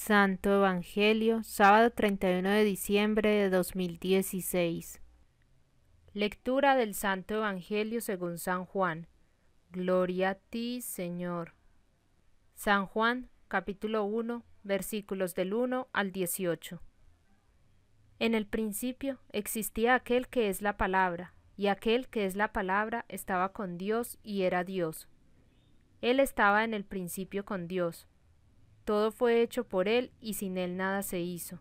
Santo Evangelio, sábado 31 de diciembre de 2016. Lectura del Santo Evangelio según San Juan. Gloria a ti, Señor. San Juan, capítulo 1, versículos del 1 al 18. En el principio existía aquel que es la palabra, y aquel que es la palabra estaba con Dios y era Dios. Él estaba en el principio con Dios todo fue hecho por Él y sin Él nada se hizo.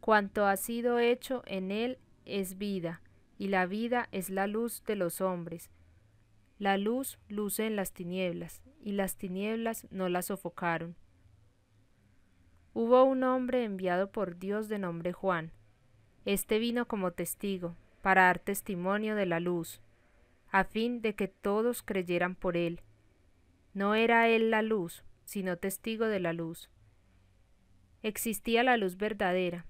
Cuanto ha sido hecho en Él es vida, y la vida es la luz de los hombres. La luz luce en las tinieblas, y las tinieblas no la sofocaron. Hubo un hombre enviado por Dios de nombre Juan. Este vino como testigo, para dar testimonio de la luz, a fin de que todos creyeran por él. No era él la luz, sino testigo de la luz. Existía la luz verdadera,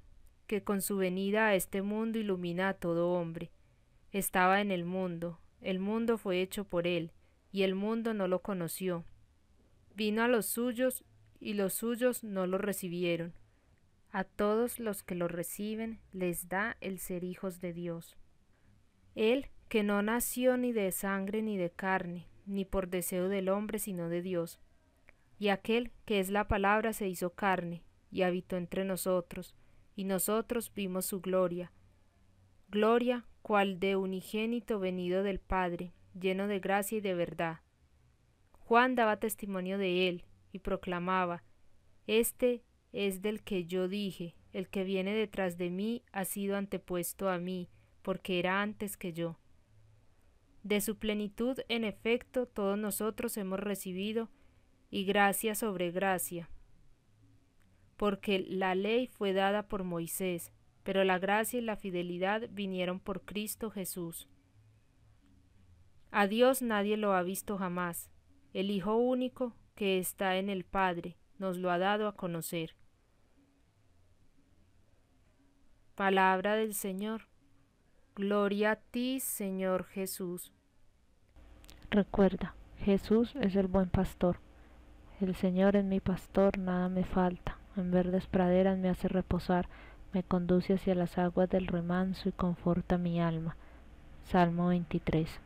que con su venida a este mundo ilumina a todo hombre. Estaba en el mundo, el mundo fue hecho por él, y el mundo no lo conoció. Vino a los suyos, y los suyos no lo recibieron. A todos los que lo reciben les da el ser hijos de Dios. Él, que no nació ni de sangre ni de carne, ni por deseo del hombre, sino de Dios, y aquel que es la palabra se hizo carne, y habitó entre nosotros, y nosotros vimos su gloria. Gloria cual de unigénito venido del Padre, lleno de gracia y de verdad. Juan daba testimonio de él, y proclamaba, Este es del que yo dije, el que viene detrás de mí ha sido antepuesto a mí, porque era antes que yo. De su plenitud, en efecto, todos nosotros hemos recibido y gracia sobre gracia. Porque la ley fue dada por Moisés, pero la gracia y la fidelidad vinieron por Cristo Jesús. A Dios nadie lo ha visto jamás. El Hijo único que está en el Padre nos lo ha dado a conocer. Palabra del Señor. Gloria a ti, Señor Jesús. Recuerda, Jesús es el buen pastor. El Señor es mi pastor, nada me falta. En verdes praderas me hace reposar, me conduce hacia las aguas del remanso y conforta mi alma. Salmo 23.